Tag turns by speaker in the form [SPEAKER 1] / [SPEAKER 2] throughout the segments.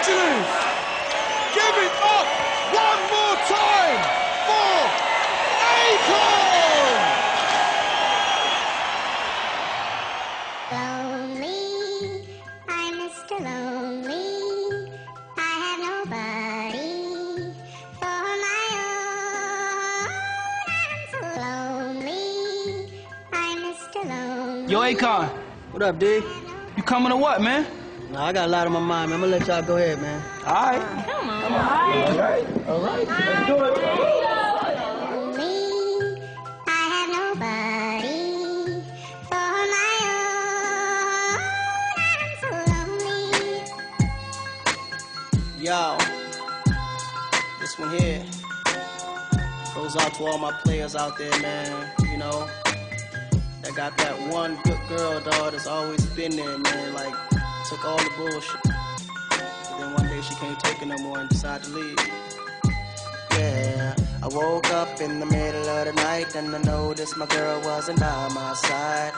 [SPEAKER 1] Angeles! Give it up one more time for Akon!
[SPEAKER 2] Lonely, I'm Mr. Lonely. I have nobody for my own. I'm so lonely. I'm Mr. Lonely.
[SPEAKER 3] Yo, Akon,
[SPEAKER 4] What up, D?
[SPEAKER 3] you coming or what, man?
[SPEAKER 4] Nah, I got a lot on my mind, man. I'm gonna let y'all go ahead, man.
[SPEAKER 3] All right.
[SPEAKER 2] Lonely, I have nobody for my own. I'm so lonely.
[SPEAKER 4] Yo, this one here goes out to all my players out there, man. You know, that got that one good girl, dog, that's always been there, man. Like, took all the bullshit. But then one day she can't take it no more and decided to leave. Yeah, I woke up in the middle of the night and I noticed my girl wasn't by my side.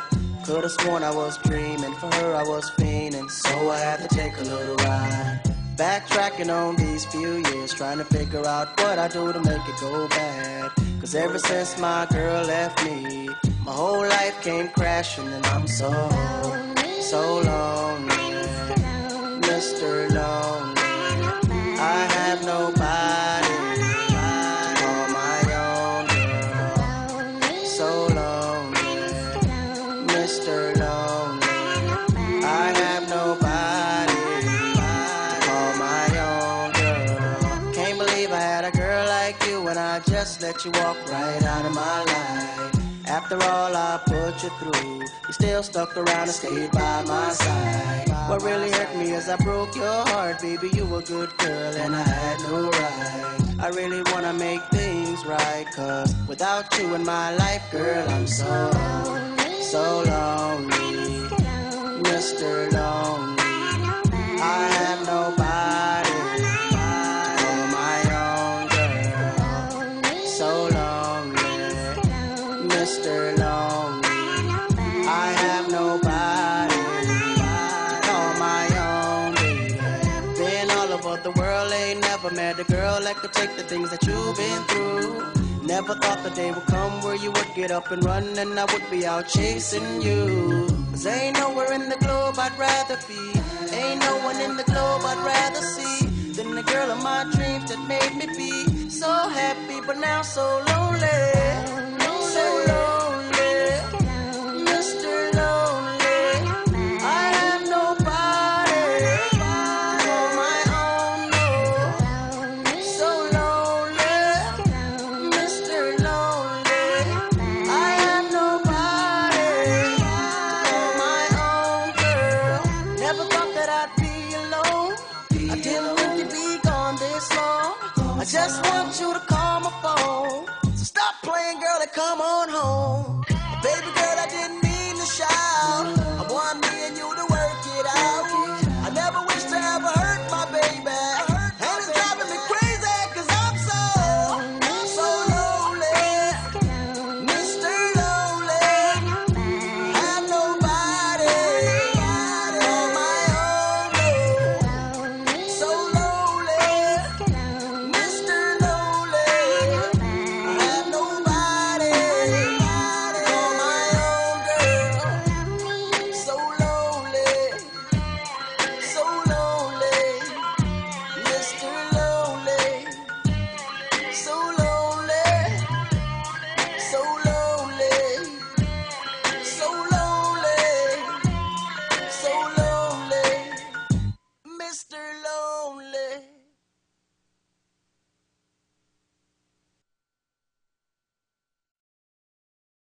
[SPEAKER 4] Could've sworn I was dreaming, for her I was fiending, so I had to take a little ride. Backtracking on these few years, trying to figure out what I do to make it go bad. Cause ever since my girl left me, my whole life came crashing and I'm so, so lonely. Mr. Lonely. I have nobody. Call my own. So lonely. Mr. Lonely. I have nobody. Call my own. Can't believe I had a girl like you and I just let you walk right out of my life. After all I put you through, you still stuck around and stayed by my side. What really hurt me is I broke your heart, baby. You were a good girl and I had no right. I really wanna make things right, cause without you in my life, girl, I'm so, so lonely. Met a girl that could take the things that you've been through. Never thought the day would come where you would get up and run and I would be out chasing you. Cause ain't nowhere in the globe I'd rather be. Ain't no one in the globe I'd rather see than the girl of my dreams that made me be so happy but now. So lonely. I just want you to call.